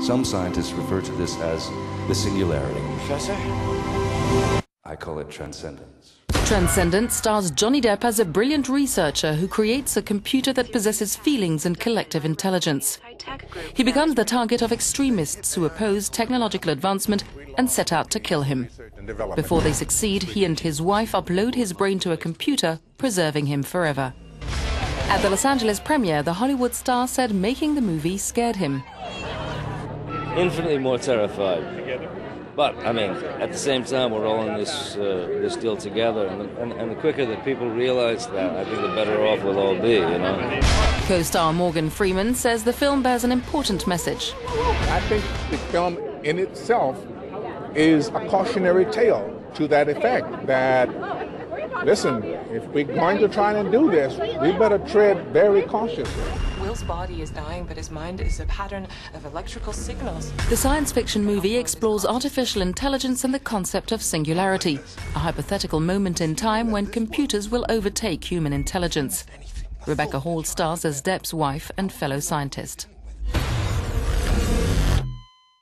Some scientists refer to this as the singularity. Professor? I call it transcendence. Transcendence stars Johnny Depp as a brilliant researcher who creates a computer that possesses feelings and collective intelligence. He becomes the target of extremists who oppose technological advancement and set out to kill him. Before they succeed, he and his wife upload his brain to a computer, preserving him forever. At the Los Angeles premiere, the Hollywood star said making the movie scared him. Infinitely more terrified. But I mean, at the same time, we're all in this uh, this deal together, and the, and, and the quicker that people realize that, I think the better off we'll all be. You know. Co-star Morgan Freeman says the film bears an important message. I think the film in itself is a cautionary tale to that effect that listen, if we're going to try and do this, we better tread very cautiously. Will's body is dying, but his mind is a pattern of electrical signals. The science fiction movie explores artificial intelligence and the concept of singularity, a hypothetical moment in time when computers will overtake human intelligence. Rebecca Hall stars as Depp's wife and fellow scientist.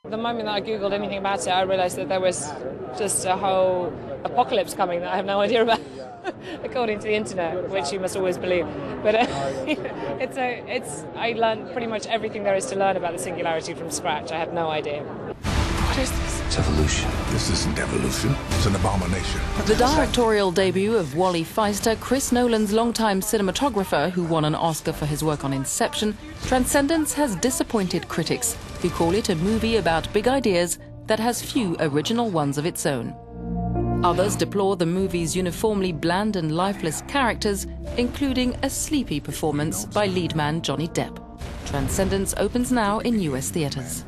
The moment that I googled anything about it, I realised that there was just a whole apocalypse coming that I have no idea about, according to the internet, which you must always believe. But uh, it's a, it's. I learned pretty much everything there is to learn about the singularity from scratch. I had no idea. It's evolution. This isn't evolution, it's an abomination. The directorial debut of Wally Pfister, Chris Nolan's longtime cinematographer who won an Oscar for his work on Inception, Transcendence has disappointed critics who call it a movie about big ideas that has few original ones of its own. Others deplore the movie's uniformly bland and lifeless characters, including a sleepy performance by lead man Johnny Depp. Transcendence opens now in US theaters.